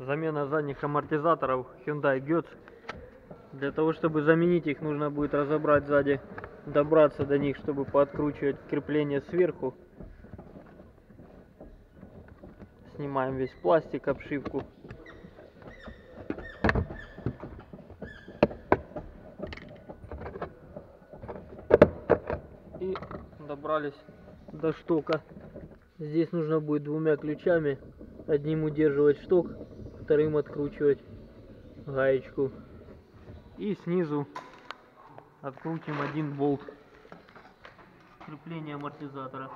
Замена задних амортизаторов Hyundai Getz. Для того, чтобы заменить их, нужно будет разобрать сзади, добраться до них, чтобы пооткручивать крепление сверху. Снимаем весь пластик, обшивку. И добрались до штока. Здесь нужно будет двумя ключами. Одним удерживать шток, вторым откручивать гаечку. И снизу открутим один болт крепления амортизатора.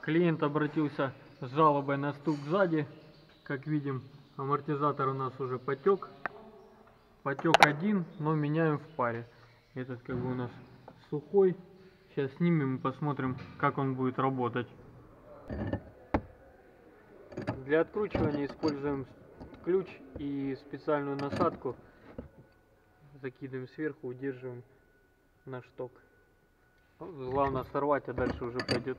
Клиент обратился с жалобой на стук сзади. Как видим, амортизатор у нас уже потек. Потек один, но меняем в паре. Этот как бы у нас сухой. Сейчас снимем и посмотрим, как он будет работать. Для откручивания используем ключ и специальную насадку. Закидываем сверху, удерживаем на шток. Главное сорвать, а дальше уже пойдет.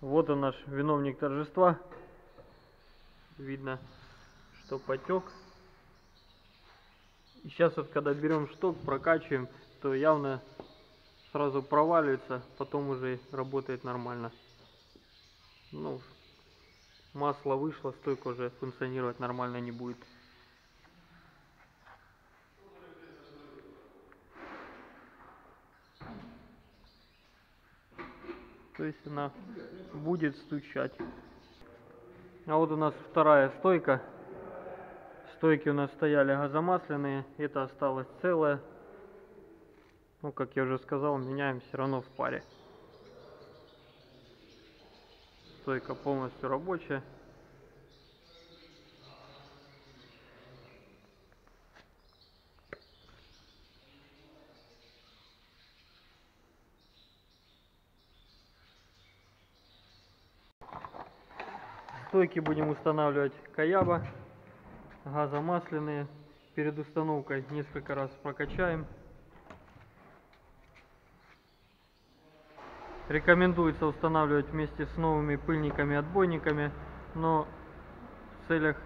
Вот он наш виновник торжества. Видно, что потек. И сейчас вот когда берем шток, прокачиваем, то явно сразу проваливается, потом уже работает нормально. Ну, масло вышло, стойка уже функционировать нормально не будет. То есть она будет стучать. А вот у нас вторая стойка. Стойки у нас стояли газомасляные, это осталось целое. Ну, как я уже сказал, меняем все равно в паре. Стойка полностью рабочая. Стойки будем устанавливать Каяба, газомасляные. Перед установкой несколько раз прокачаем. Рекомендуется устанавливать вместе с новыми пыльниками-отбойниками, но в целях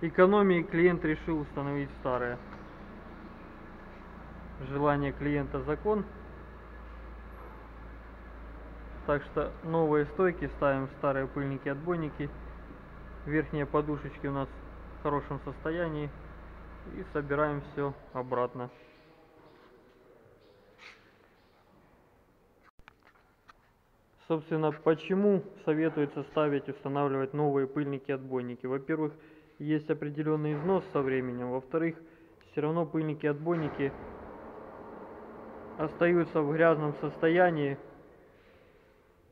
экономии клиент решил установить старые. Желание клиента закон. Так что новые стойки ставим старые пыльники-отбойники. Верхние подушечки у нас в хорошем состоянии. И собираем все обратно. Собственно, почему советуется ставить, устанавливать новые пыльники-отбойники? Во-первых, есть определенный износ со временем. Во-вторых, все равно пыльники-отбойники остаются в грязном состоянии,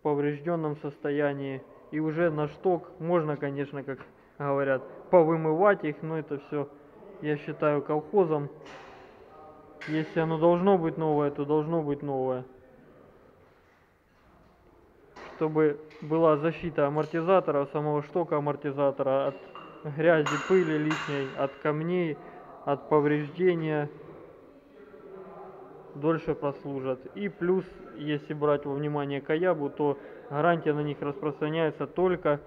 поврежденном состоянии. И уже на шток можно, конечно, как говорят, повымывать их, но это все, я считаю, колхозом. Если оно должно быть новое, то должно быть новое чтобы была защита амортизатора, самого штока амортизатора от грязи, пыли лишней, от камней, от повреждения дольше прослужат. И плюс, если брать во внимание Каябу, то гарантия на них распространяется только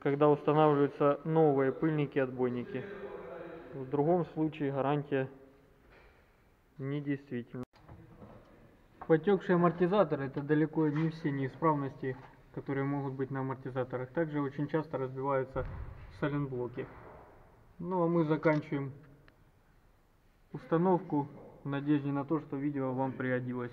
когда устанавливаются новые пыльники-отбойники. В другом случае гарантия недействительна. Потекший амортизатор это далеко не все неисправности, которые могут быть на амортизаторах. Также очень часто разбиваются сайлентблоки. Ну а мы заканчиваем установку в надежде на то, что видео вам пригодилось.